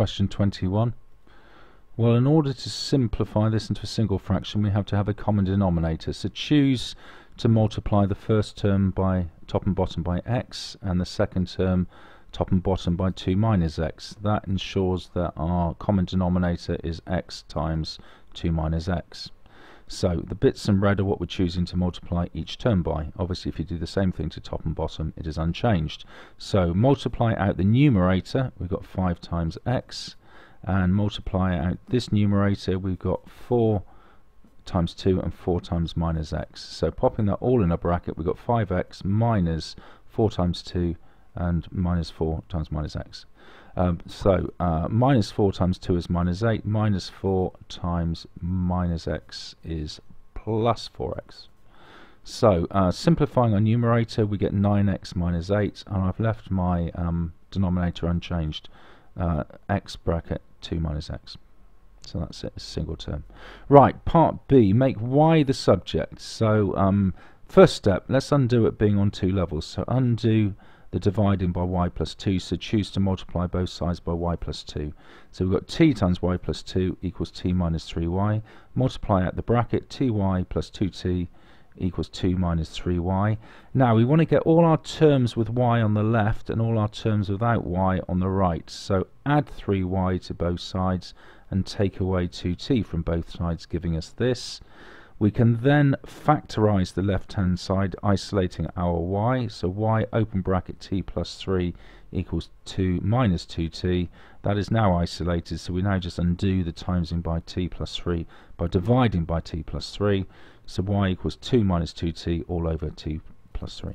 Question 21. Well, in order to simplify this into a single fraction, we have to have a common denominator. So choose to multiply the first term by top and bottom by x, and the second term top and bottom by 2 minus x. That ensures that our common denominator is x times 2 minus x. So the bits in red are what we're choosing to multiply each term by. Obviously if you do the same thing to top and bottom it is unchanged. So multiply out the numerator, we've got 5 times x, and multiply out this numerator, we've got 4 times 2 and 4 times minus x. So popping that all in a bracket, we've got 5x minus 4 times 2 and minus 4 times minus x. Um, so uh, minus 4 times 2 is minus 8, minus 4 times minus x is plus 4x. So uh, simplifying our numerator we get 9x minus 8 and I've left my um, denominator unchanged, uh, x bracket 2 minus x. So that's it, a single term. Right, part B, make y the subject. So um, first step, let's undo it being on two levels. So undo the dividing by y plus 2, so choose to multiply both sides by y plus 2. So we've got t times y plus 2 equals t minus 3y. Multiply out the bracket, ty plus 2t equals 2 minus 3y. Now we want to get all our terms with y on the left and all our terms without y on the right. So add 3y to both sides and take away 2t from both sides giving us this. We can then factorize the left hand side isolating our y. So y open bracket t plus 3 equals 2 minus 2t. That is now isolated so we now just undo the timesing by t plus 3 by dividing by t plus 3. So y equals 2 minus 2t all over 2 plus 3.